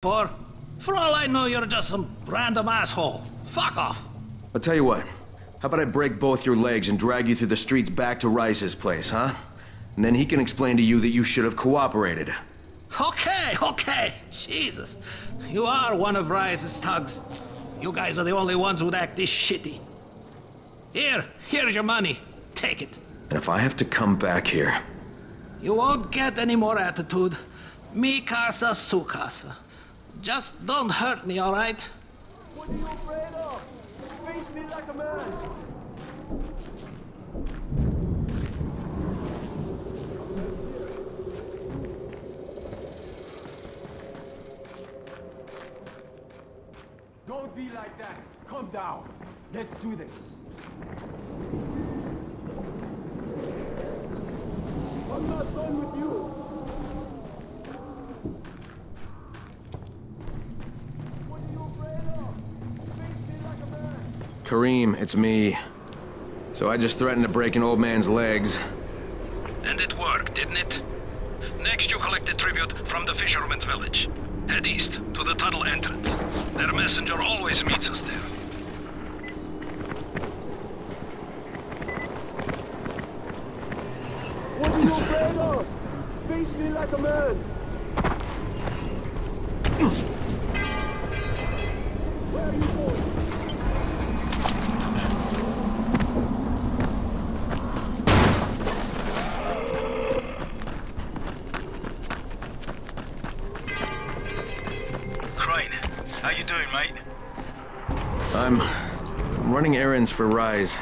for? For all I know, you're just some random asshole. Fuck off. I'll tell you what. How about I break both your legs and drag you through the streets back to Rais's place, huh? And then he can explain to you that you should have cooperated. Okay, okay. Jesus. You are one of Rais's thugs. You guys are the only ones who'd act this shitty. Here, here's your money. Take it. And if I have to come back here... You won't get any more attitude. Mi casa, su casa. Just don't hurt me, all right? What are you afraid of? Face me like a man. Don't be like that. Calm down. Let's do this. I'm not done with you. What are you afraid of? Face me like a man. Kareem, it's me. So I just threatened to break an old man's legs. And it worked, didn't it? Next, you collect the tribute from the fisherman's village. Head east, to the tunnel entrance. Their messenger always meets us there. What are you afraid of? Face me like a man. Errands for Rais.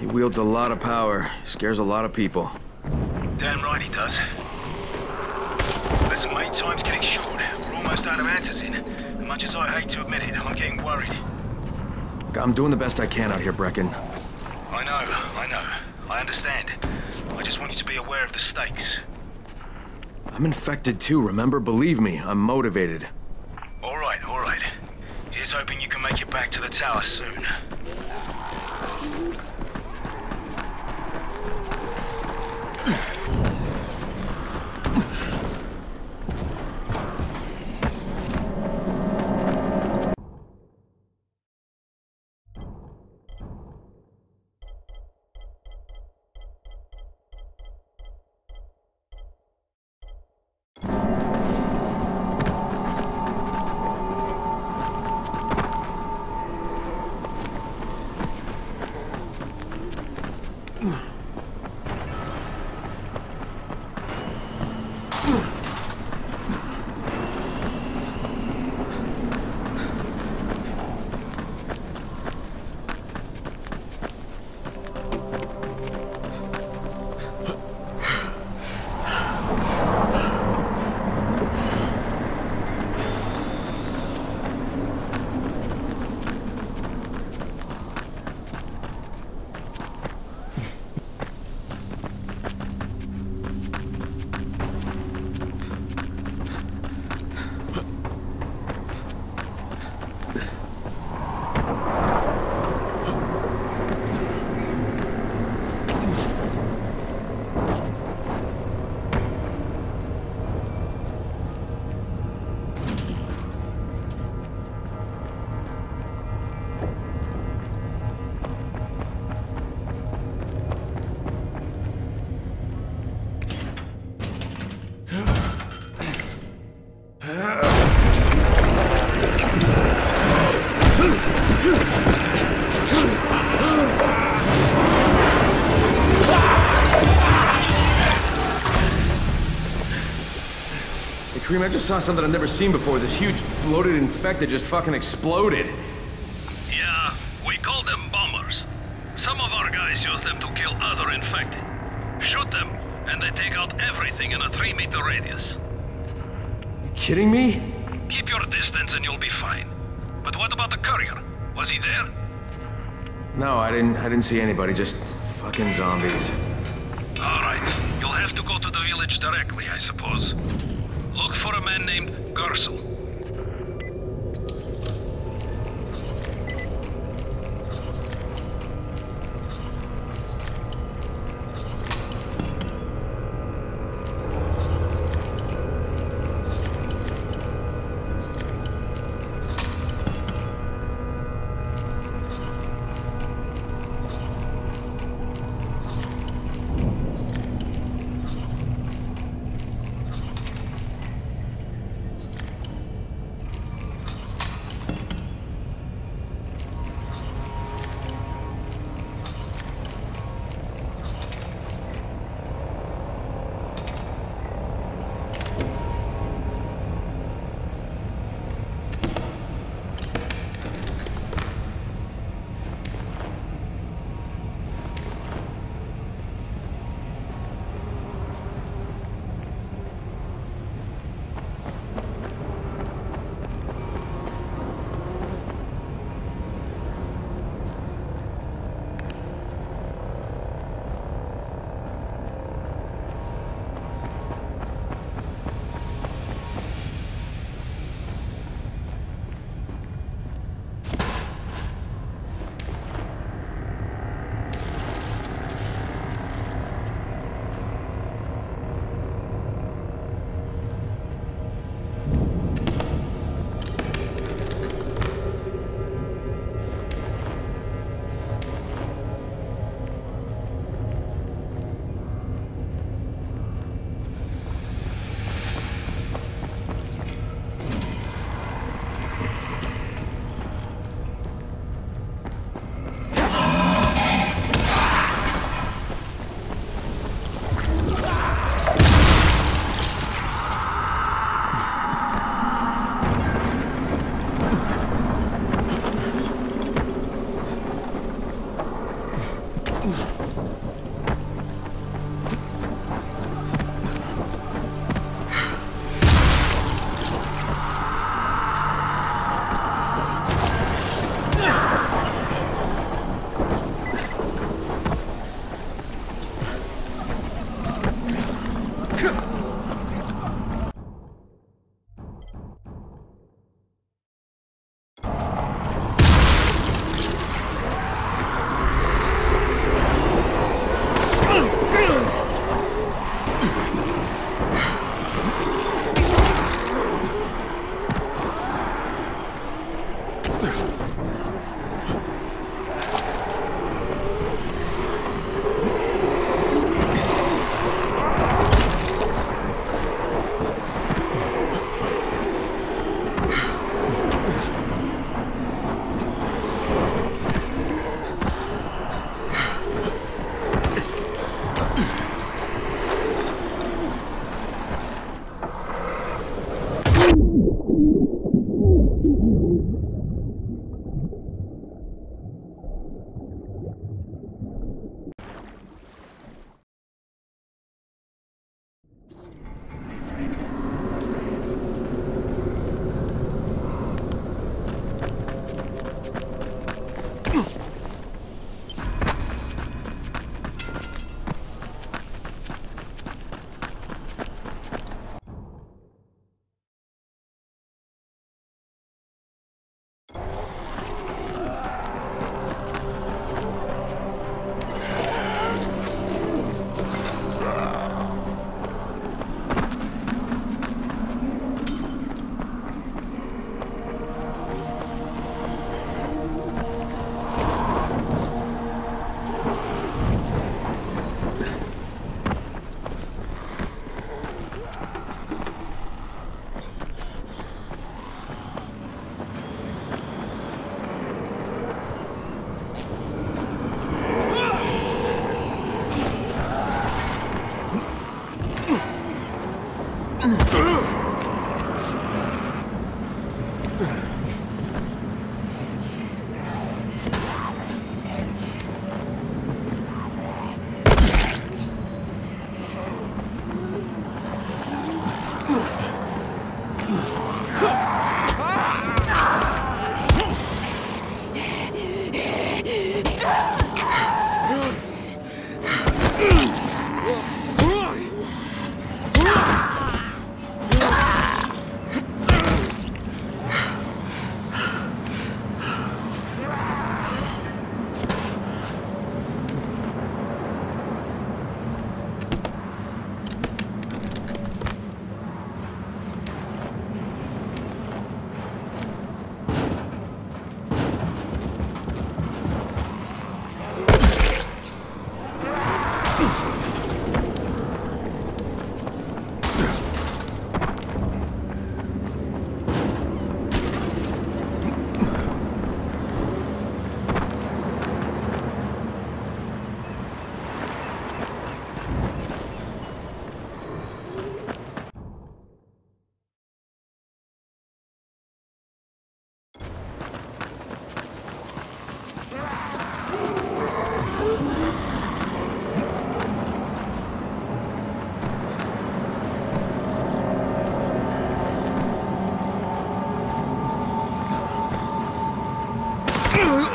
He wields a lot of power, scares a lot of people. Damn right he does. Listen, mate, time's getting short. We're almost out of Antizin. As much as I hate to admit it, I'm getting worried. I'm doing the best I can out here, Brecken. I know, I know. I understand. I just want you to be aware of the stakes. I'm infected too, remember? Believe me, I'm motivated. All right, all right. Here's hoping you can make it back to the tower soon. Ooh. Hey, Kareem, I just saw something I've never seen before. This huge, bloated infected just fucking exploded. Yeah, we call them bombers. Some of our guys use them to kill other infected. Shoot them, and they take out everything in a three-meter radius. You kidding me? Keep your distance and you'll be fine. But what about the courier? Was he there? No, I didn't. I didn't see anybody. Just fucking zombies. All right. You'll have to go to the village directly, I suppose. Look for a man named Gersel.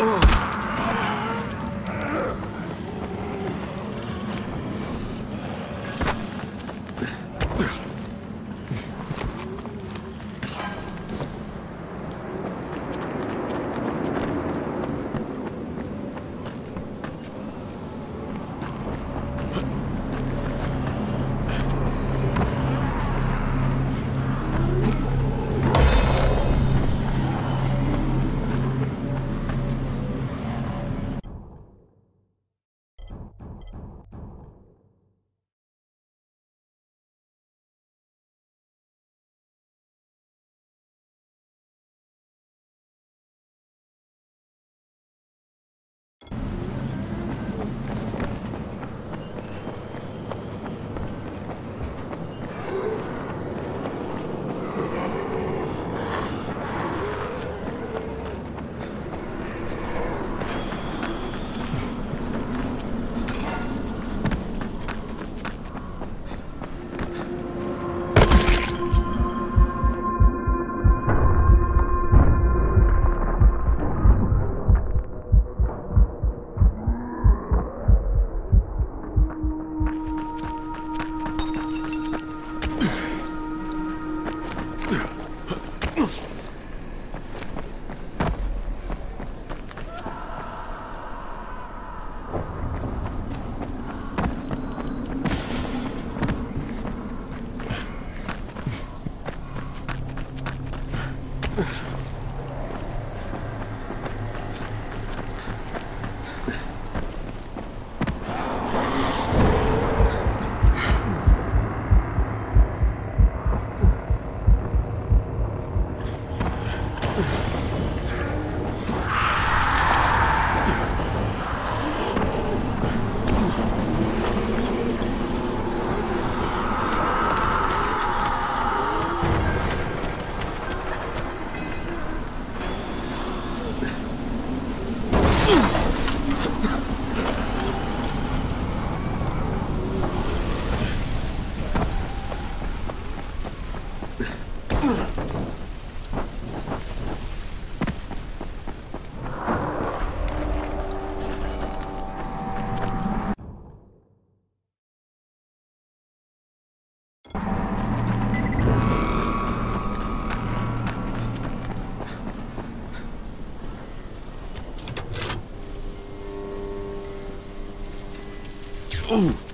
Ugh. Ooh.